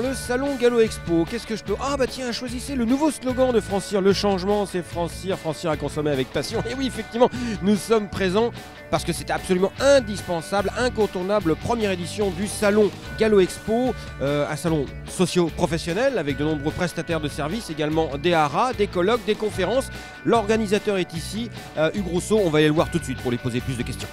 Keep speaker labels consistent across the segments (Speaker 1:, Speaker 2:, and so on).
Speaker 1: le salon Gallo Expo. Qu'est-ce que je peux. Ah bah tiens, choisissez le nouveau slogan de Francir. Le changement, c'est Francir. Francir à consommer avec passion. Et oui, effectivement, nous sommes présents parce que c'était absolument indispensable, incontournable. Première édition du salon Gallo Expo. Euh, un salon socio-professionnel avec de nombreux prestataires de services, également des haras, des colloques, des conférences. L'organisateur est ici, euh, Hugues Rousseau. On va aller le voir tout de suite pour lui poser plus de questions.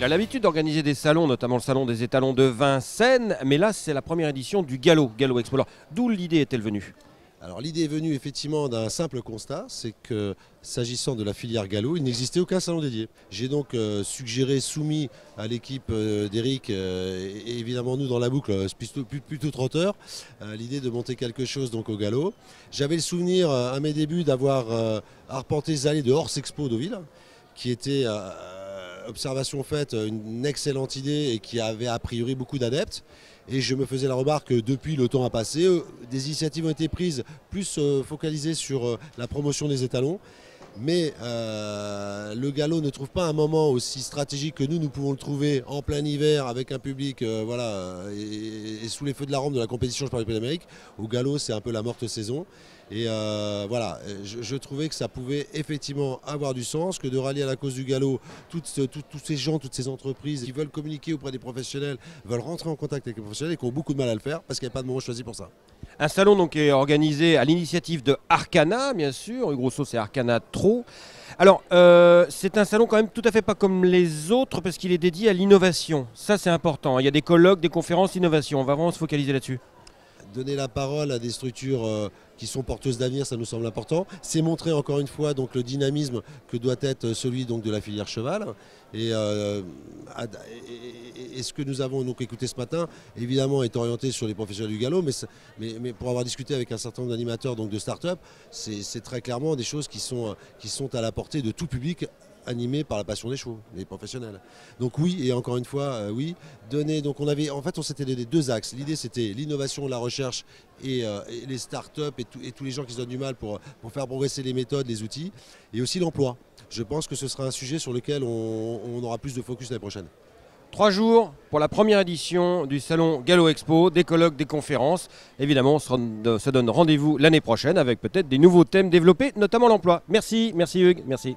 Speaker 1: Il a l'habitude d'organiser des salons, notamment le salon des étalons de Vincennes, mais là c'est la première édition du Gallo, Gallo Expo. Alors, D'où l'idée est-elle venue?
Speaker 2: Alors l'idée est venue effectivement d'un simple constat, c'est que s'agissant de la filière Gallo, il n'existait aucun salon dédié. J'ai donc euh, suggéré, soumis à l'équipe euh, d'Eric euh, et évidemment nous dans la boucle, plutôt, plutôt trotteur, l'idée de monter quelque chose donc au Gallo. J'avais le souvenir à mes débuts d'avoir arpenté les allées de Horse Expo Deauville, qui était observation faite, une excellente idée et qui avait a priori beaucoup d'adeptes. Et je me faisais la remarque que depuis le temps a passé, euh, des initiatives ont été prises plus euh, focalisées sur euh, la promotion des étalons. Mais le galop ne trouve pas un moment aussi stratégique que nous, nous pouvons le trouver en plein hiver avec un public voilà, et, sous les feux de la rampe de la compétition je parle d'Amérique. Au galop, c'est un peu la morte saison. Et voilà, je, trouvais que ça pouvait effectivement avoir du sens, que de rallier à la cause du galop tous ces gens, toutes ces entreprises qui veulent communiquer auprès des professionnels, veulent rentrer en contact avec les professionnels et qui ont beaucoup de mal à le faire parce qu'il n'y a pas de moment choisi pour ça.
Speaker 1: Un salon donc est organisé à l'initiative de Arcana, bien sûr. Grosso, c'est Arcana Trop. Alors, euh, c'est un salon quand même tout à fait pas comme les autres parce qu'il est dédié à l'innovation. Ça, c'est important. Il y a des colloques, des conférences d'innovation. On va vraiment se focaliser là-dessus
Speaker 2: donner la parole à des structures euh, qui sont porteuses d'avenir, ça nous semble important. C'est montrer encore une fois le dynamisme que doit être celui de la filière cheval. Et, euh, ce que nous avons écouté ce matin, évidemment, est orienté sur les professionnels du galop, mais, pour avoir discuté avec un certain nombre d'animateurs de start-up, c'est très clairement des choses qui sont à la portée de tout public animé par la passion des chevaux, les professionnels. Donc oui, et encore une fois, euh, oui. Donc on avait, en fait, on s'était donné deux axes. L'idée, c'était l'innovation, la recherche et, euh, les start-up et, tous les gens qui se donnent du mal pour, faire progresser les méthodes, les outils, et aussi l'emploi. Je pense que ce sera un sujet sur lequel on, aura plus de focus l'année prochaine.
Speaker 1: Trois jours pour la première édition du salon Gallo Expo, des colloques, des conférences. Évidemment, on se donne rendez-vous l'année prochaine avec peut-être des nouveaux thèmes développés, notamment l'emploi. Merci, merci Hugues, merci.